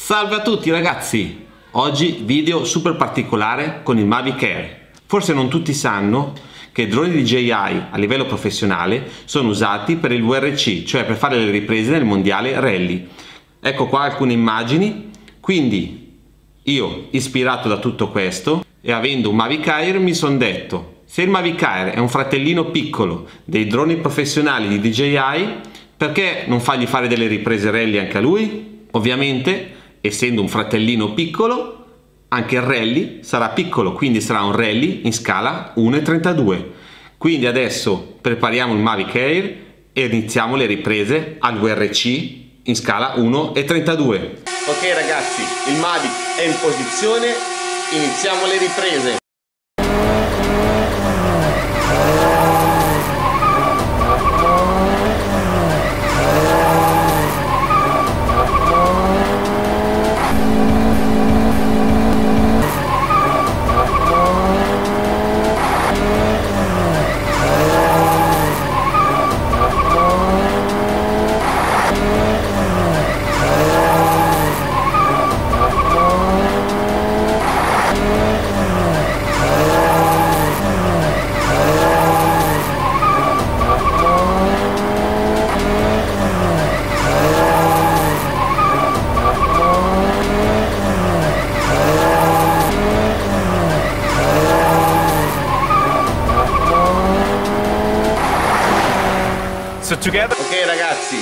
Salve a tutti ragazzi! Oggi video super particolare con il Mavic Air. Forse non tutti sanno che i droni DJI a livello professionale sono usati per il VRC, cioè per fare le riprese nel mondiale rally. Ecco qua alcune immagini, quindi io ispirato da tutto questo e avendo un Mavic Air mi sono detto se il Mavic Air è un fratellino piccolo dei droni professionali di DJI perché non fargli fare delle riprese rally anche a lui? Ovviamente essendo un fratellino piccolo, anche il rally sarà piccolo, quindi sarà un rally in scala 1,32. Quindi adesso prepariamo il Mavic Air e iniziamo le riprese al VRC in scala 1,32. Ok ragazzi, il Mavic è in posizione, iniziamo le riprese. So together. Ok ragazzi,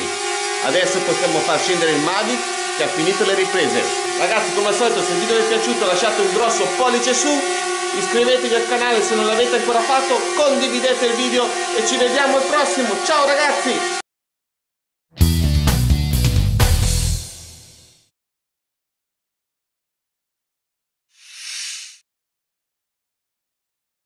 adesso possiamo far scendere il Mavic che ha finito le riprese. Ragazzi come al solito se il video vi è piaciuto lasciate un grosso pollice su, iscrivetevi al canale se non l'avete ancora fatto, condividete il video e ci vediamo al prossimo. Ciao ragazzi!